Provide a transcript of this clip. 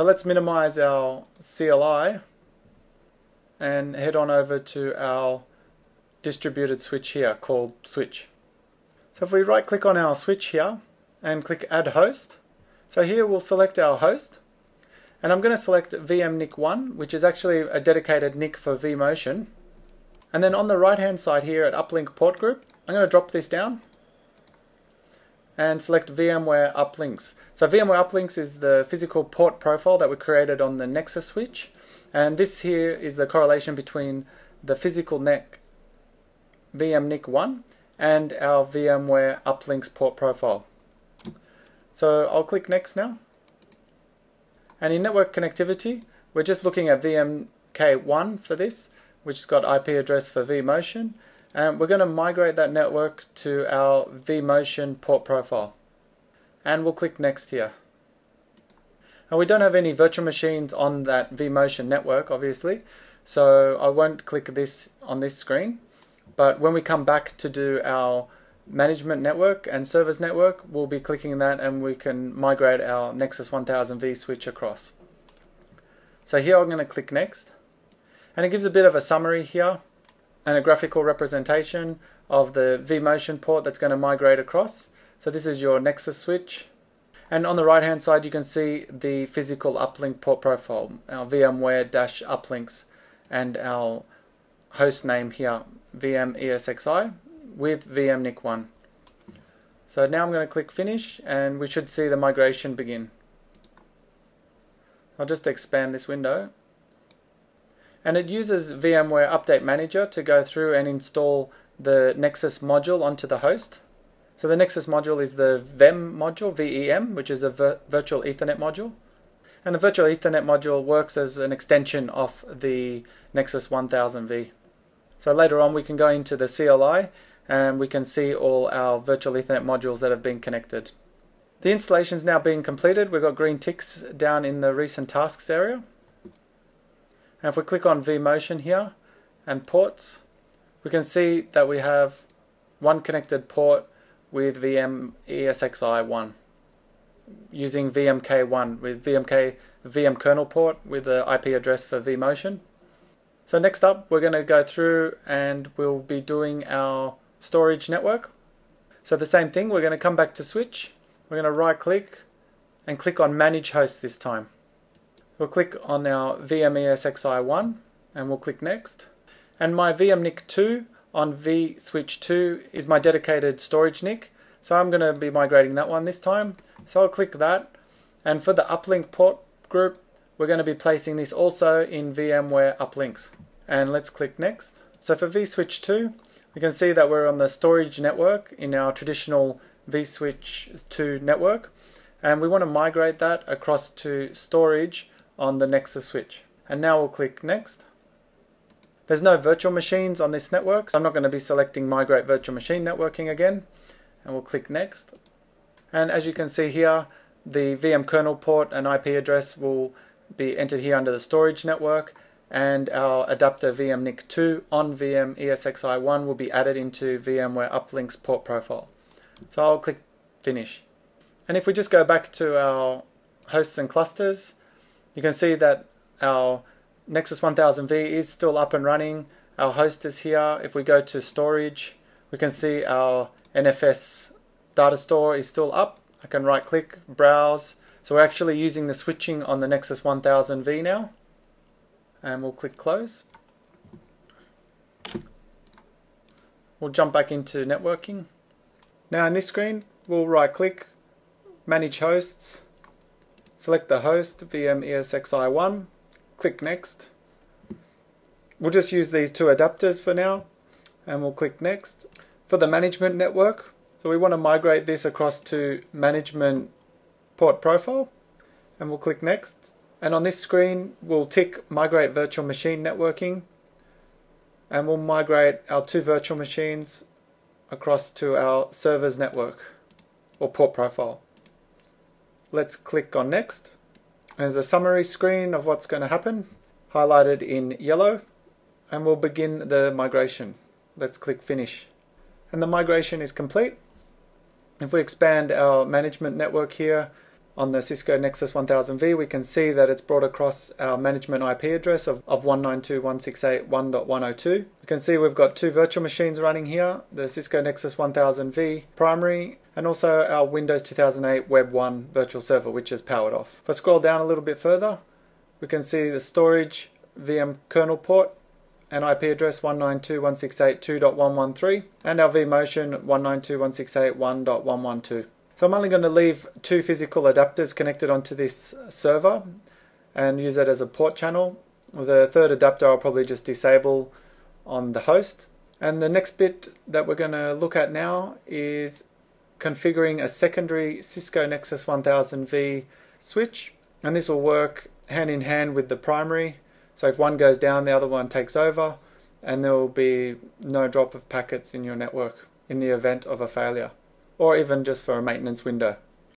So let's minimize our CLI and head on over to our distributed switch here called switch. So if we right click on our switch here and click add host, so here we'll select our host. And I'm going to select VMNIC1 which is actually a dedicated NIC for vMotion and then on the right hand side here at uplink port group I'm going to drop this down and select VMware uplinks. So VMware uplinks is the physical port profile that we created on the Nexus switch and this here is the correlation between the physical NIC VMNIC1 and our VMware uplinks port profile. So I'll click next now. And in network connectivity, we're just looking at VMK1 for this, which has got IP address for vMotion. And we're going to migrate that network to our vMotion port profile. And we'll click next here. Now we don't have any virtual machines on that vMotion network, obviously, so I won't click this on this screen. But when we come back to do our management network and servers network, we'll be clicking that and we can migrate our Nexus 1000V switch across. So here I'm going to click next and it gives a bit of a summary here and a graphical representation of the vMotion port that's going to migrate across. So this is your Nexus switch and on the right hand side you can see the physical uplink port profile, our VMware-uplinks and our host name here, VM ESXi with VMNIC1. So now I'm going to click finish and we should see the migration begin. I'll just expand this window. And it uses VMware Update Manager to go through and install the Nexus module onto the host. So the Nexus module is the VEM module, VEM, which is a vir virtual Ethernet module. And the virtual Ethernet module works as an extension of the Nexus 1000V. So later on we can go into the CLI and we can see all our virtual Ethernet modules that have been connected. The installation is now being completed. We've got green ticks down in the recent tasks area. And if we click on vMotion here and ports, we can see that we have one connected port with VM ESXi1 using VMK1 with VMK VM kernel port with the IP address for vMotion. So next up we're going to go through and we'll be doing our storage network. So the same thing, we're going to come back to switch. We're going to right click and click on manage host this time. We'll click on our VMESXi1 and we'll click next. And my VMNIC2 on vSwitch2 is my dedicated storage NIC. So I'm going to be migrating that one this time. So I'll click that. And for the uplink port group, we're going to be placing this also in VMware uplinks. And let's click next. So for vSwitch2, we can see that we're on the storage network in our traditional vSwitch 2 network and we want to migrate that across to storage on the Nexus switch. And now we'll click next. There's no virtual machines on this network, so I'm not going to be selecting migrate virtual machine networking again. And we'll click next. And as you can see here, the VM kernel port and IP address will be entered here under the storage network and our adapter VMNIC2 on VM ESXi1 will be added into VMware Uplinks port profile. So I'll click Finish. And if we just go back to our hosts and clusters, you can see that our Nexus 1000V is still up and running. Our host is here. If we go to storage, we can see our NFS data store is still up. I can right click, browse. So we're actually using the switching on the Nexus 1000V now and we'll click close. We'll jump back into networking. Now in this screen, we'll right click, manage hosts, select the host, VM ESXi1, click next. We'll just use these two adapters for now, and we'll click next. For the management network, so we want to migrate this across to management port profile, and we'll click next. And on this screen, we'll tick Migrate Virtual Machine Networking. And we'll migrate our two virtual machines across to our server's network or port profile. Let's click on Next. There's a summary screen of what's going to happen, highlighted in yellow. And we'll begin the migration. Let's click Finish. And the migration is complete. If we expand our management network here, on the Cisco Nexus 1000V, we can see that it's brought across our management IP address of, of 192.168.1.102. You can see we've got two virtual machines running here, the Cisco Nexus 1000V primary and also our Windows 2008 Web 1 virtual server, which is powered off. If I scroll down a little bit further, we can see the storage VM kernel port and IP address 192.168.2.113 and our vMotion 192.168.1.112. So I'm only going to leave two physical adapters connected onto this server and use it as a port channel. The third adapter I'll probably just disable on the host. And the next bit that we're going to look at now is configuring a secondary Cisco Nexus 1000V switch. And this will work hand in hand with the primary. So if one goes down, the other one takes over, and there will be no drop of packets in your network in the event of a failure or even just for a maintenance window.